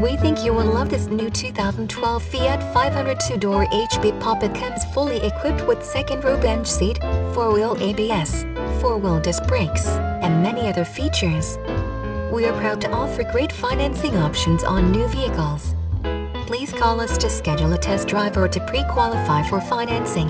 We think you will love this new 2012 Fiat 500 2-door HB Pop. It comes fully equipped with second-row bench seat, four-wheel ABS, four-wheel disc brakes, and many other features. We are proud to offer great financing options on new vehicles. Please call us to schedule a test drive or to pre-qualify for financing.